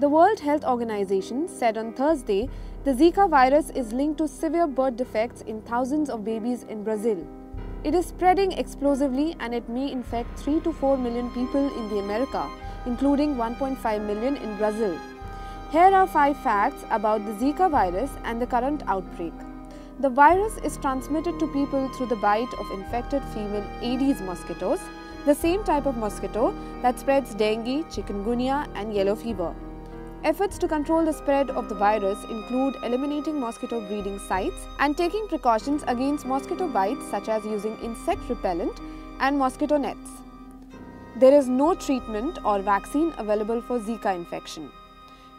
The World Health Organization said on Thursday the Zika virus is linked to severe birth defects in thousands of babies in Brazil. It is spreading explosively and it may infect 3 to 4 million people in the America, including 1.5 million in Brazil. Here are 5 facts about the Zika virus and the current outbreak. The virus is transmitted to people through the bite of infected female Aedes mosquitoes, the same type of mosquito that spreads dengue, chikungunya and yellow fever. Efforts to control the spread of the virus include eliminating mosquito breeding sites and taking precautions against mosquito bites such as using insect repellent and mosquito nets. There is no treatment or vaccine available for Zika infection.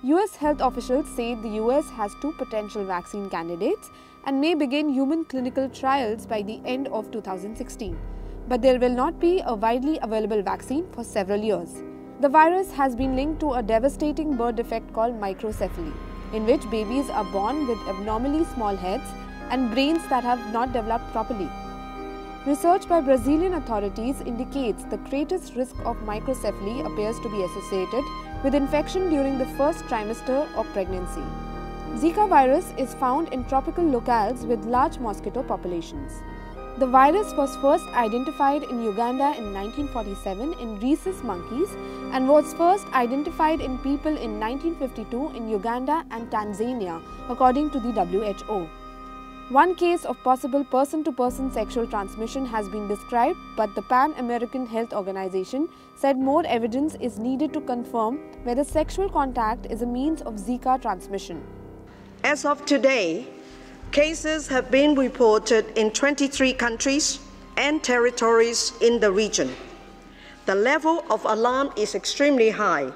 US health officials say the US has two potential vaccine candidates and may begin human clinical trials by the end of 2016. But there will not be a widely available vaccine for several years. The virus has been linked to a devastating birth defect called microcephaly, in which babies are born with abnormally small heads and brains that have not developed properly. Research by Brazilian authorities indicates the greatest risk of microcephaly appears to be associated with infection during the first trimester of pregnancy. Zika virus is found in tropical locales with large mosquito populations. The virus was first identified in Uganda in 1947 in rhesus monkeys and was first identified in people in 1952 in Uganda and Tanzania, according to the WHO. One case of possible person to person sexual transmission has been described, but the Pan American Health Organization said more evidence is needed to confirm whether sexual contact is a means of Zika transmission. As of today, cases have been reported in 23 countries and territories in the region. The level of alarm is extremely high.